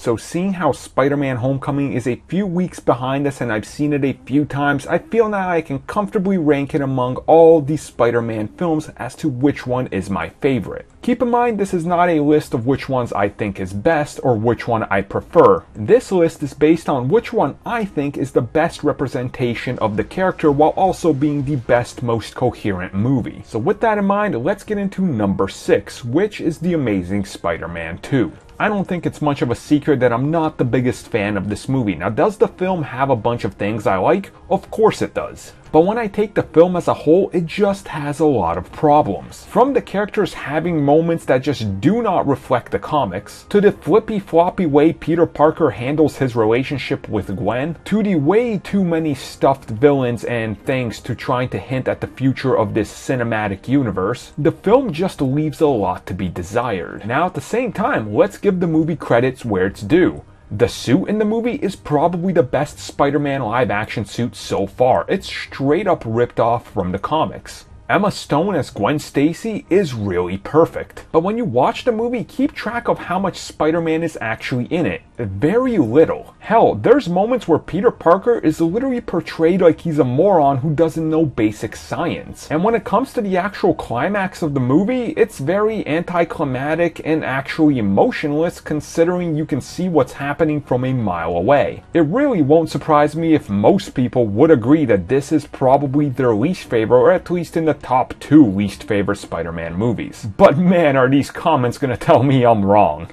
So seeing how Spider-Man Homecoming is a few weeks behind us and I've seen it a few times, I feel now I can comfortably rank it among all the Spider-Man films as to which one is my favorite. Keep in mind this is not a list of which ones I think is best or which one I prefer. This list is based on which one I think is the best representation of the character while also being the best most coherent movie. So with that in mind, let's get into number 6, which is The Amazing Spider-Man 2. I don't think it's much of a secret that I'm not the biggest fan of this movie. Now, does the film have a bunch of things I like? Of course it does. But when I take the film as a whole, it just has a lot of problems. From the characters having moments that just do not reflect the comics, to the flippy floppy way Peter Parker handles his relationship with Gwen, to the way too many stuffed villains and things to trying to hint at the future of this cinematic universe, the film just leaves a lot to be desired. Now at the same time, let's give the movie credits where it's due. The suit in the movie is probably the best Spider Man live action suit so far. It's straight up ripped off from the comics. Emma Stone as Gwen Stacy is really perfect. But when you watch the movie, keep track of how much Spider-Man is actually in it. Very little. Hell, there's moments where Peter Parker is literally portrayed like he's a moron who doesn't know basic science. And when it comes to the actual climax of the movie, it's very anticlimactic and actually emotionless considering you can see what's happening from a mile away. It really won't surprise me if most people would agree that this is probably their least favorite, or at least in the top two least favorite Spider Man movies. But man, are these comments gonna tell me I'm wrong.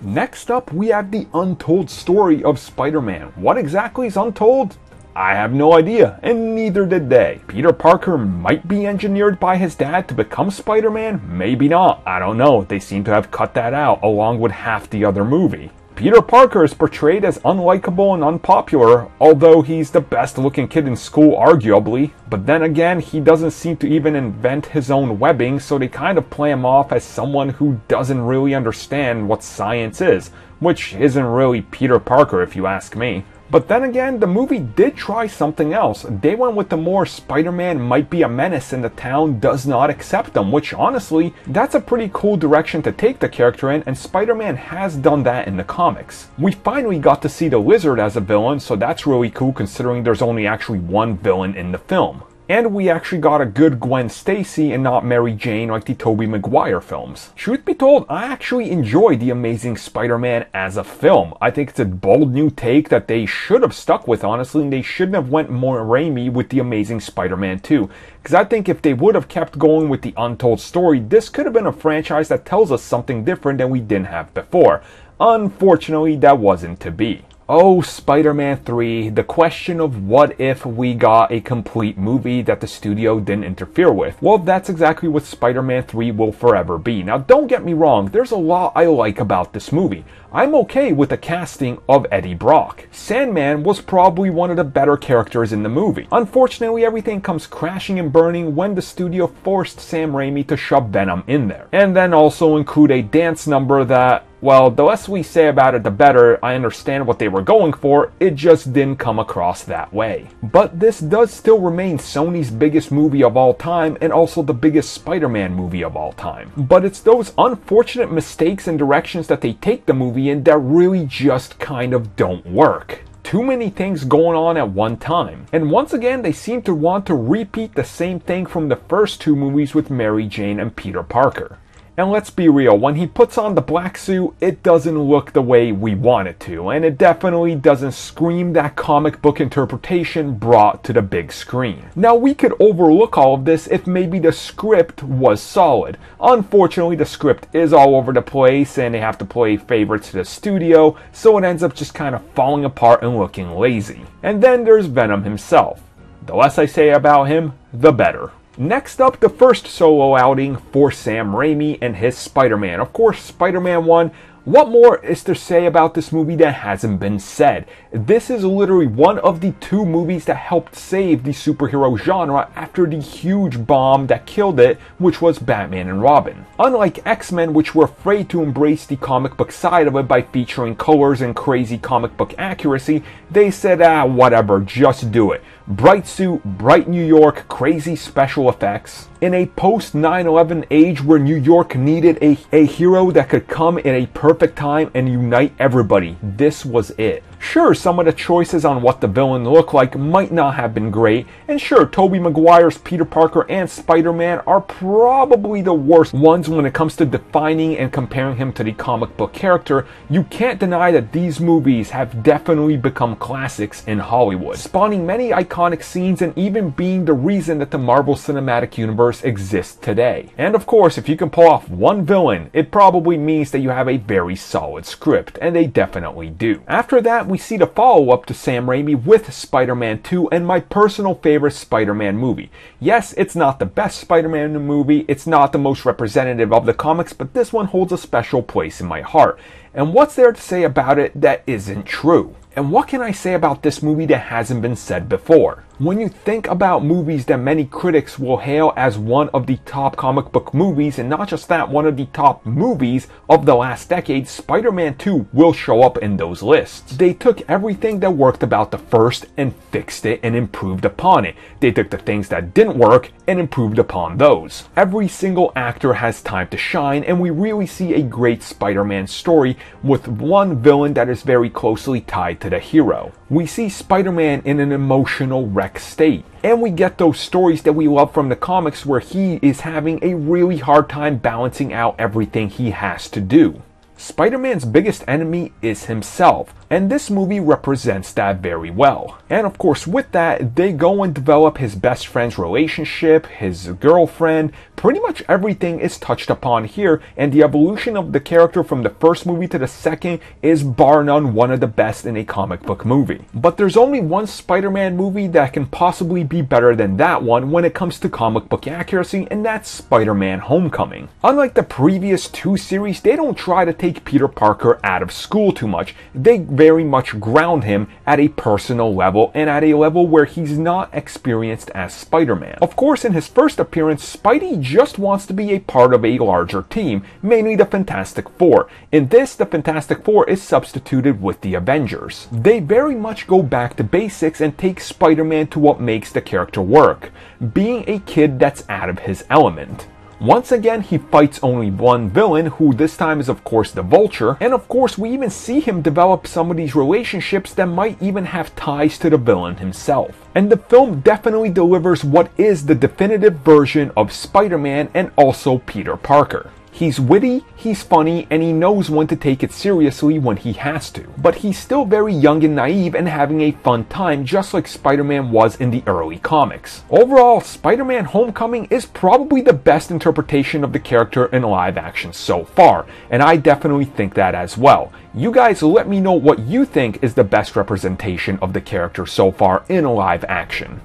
Next up, we have the untold story of Spider Man. What exactly is untold? I have no idea, and neither did they. Peter Parker might be engineered by his dad to become Spider Man, maybe not. I don't know. They seem to have cut that out along with half the other movie. Peter Parker is portrayed as unlikable and unpopular, although he's the best looking kid in school, arguably. But then again, he doesn't seem to even invent his own webbing, so they kind of play him off as someone who doesn't really understand what science is, which isn't really Peter Parker if you ask me. But then again, the movie did try something else. They went with the more Spider Man might be a menace and the town does not accept them, which honestly, that's a pretty cool direction to take the character in, and Spider Man has done that in the comics. We finally got to see the Lizard as a villain, so that's really cool considering there's only actually one villain in the film. And we actually got a good Gwen Stacy and not Mary Jane like the Tobey Maguire films. Truth be told, I actually enjoy The Amazing Spider-Man as a film. I think it's a bold new take that they should have stuck with, honestly, and they shouldn't have went more Raimi with The Amazing Spider-Man 2. Because I think if they would have kept going with the untold story, this could have been a franchise that tells us something different than we didn't have before. Unfortunately, that wasn't to be. Oh, Spider Man 3, the question of what if we got a complete movie that the studio didn't interfere with. Well, that's exactly what Spider Man 3 will forever be. Now, don't get me wrong, there's a lot I like about this movie. I'm okay with the casting of Eddie Brock. Sandman was probably one of the better characters in the movie. Unfortunately, everything comes crashing and burning when the studio forced Sam Raimi to shove Venom in there. And then also include a dance number that well, the less we say about it, the better. I understand what they were going for, it just didn't come across that way. But this does still remain Sony's biggest movie of all time and also the biggest Spider Man movie of all time. But it's those unfortunate mistakes and directions that they take the movie in that really just kind of don't work too many things going on at one time. And once again, they seem to want to repeat the same thing from the first two movies with Mary Jane and Peter Parker. And let's be real, when he puts on the black suit, it doesn't look the way we want it to, and it definitely doesn't scream that comic book interpretation brought to the big screen. Now, we could overlook all of this if maybe the script was solid. Unfortunately, the script is all over the place, and they have to play favorites to the studio, so it ends up just kind of falling apart and looking lazy. And then there's Venom himself. The less I say about him, the better. Next up, the first solo outing for Sam Raimi and his Spider Man. Of course, Spider Man 1 what more is to say about this movie that hasn't been said? This is literally one of the two movies that helped save the superhero genre after the huge bomb that killed it, which was Batman and Robin. Unlike X-Men, which were afraid to embrace the comic book side of it by featuring colors and crazy comic book accuracy, they said, ah, whatever, just do it. Bright suit, bright New York, crazy special effects. In a post 9 11 age where New York needed a, a hero that could come in a perfect perfect time and unite everybody. This was it. Sure, some of the choices on what the villain looked like might not have been great, and sure, Tobey Maguire's Peter Parker and Spider-Man are probably the worst ones when it comes to defining and comparing him to the comic book character. You can't deny that these movies have definitely become classics in Hollywood, spawning many iconic scenes and even being the reason that the Marvel Cinematic Universe exists today. And of course, if you can pull off one villain, it probably means that you have a very solid script, and they definitely do. After that, we see the follow up to Sam Raimi with Spider Man 2 and my personal favorite Spider Man movie. Yes, it's not the best Spider Man movie, it's not the most representative of the comics, but this one holds a special place in my heart. And what's there to say about it that isn't true? And what can I say about this movie that hasn't been said before? When you think about movies that many critics will hail as one of the top comic book movies, and not just that, one of the top movies of the last decade, Spider Man 2 will show up in those lists. They took everything that worked about the first and fixed it and improved upon it. They took the things that didn't work and improved upon those. Every single actor has time to shine, and we really see a great Spider Man story with one villain that is very closely tied to the hero. We see Spider Man in an emotional wreck state. And we get those stories that we love from the comics where he is having a really hard time balancing out everything he has to do. Spider Man's biggest enemy is himself, and this movie represents that very well. And of course, with that, they go and develop his best friend's relationship, his girlfriend, pretty much everything is touched upon here, and the evolution of the character from the first movie to the second is bar none one of the best in a comic book movie. But there's only one Spider Man movie that can possibly be better than that one when it comes to comic book accuracy, and that's Spider Man Homecoming. Unlike the previous two series, they don't try to take Peter Parker out of school too much. They very much ground him at a personal level and at a level where he's not experienced as Spider Man. Of course, in his first appearance, Spidey just wants to be a part of a larger team, mainly the Fantastic Four. In this, the Fantastic Four is substituted with the Avengers. They very much go back to basics and take Spider Man to what makes the character work being a kid that's out of his element. Once again, he fights only one villain, who this time is, of course, the Vulture. And of course, we even see him develop some of these relationships that might even have ties to the villain himself. And the film definitely delivers what is the definitive version of Spider Man and also Peter Parker. He's witty, he's funny, and he knows when to take it seriously when he has to. But he's still very young and naive and having a fun time, just like Spider Man was in the early comics. Overall, Spider Man Homecoming is probably the best interpretation of the character in live action so far, and I definitely think that as well. You guys let me know what you think is the best representation of the character so far in live action.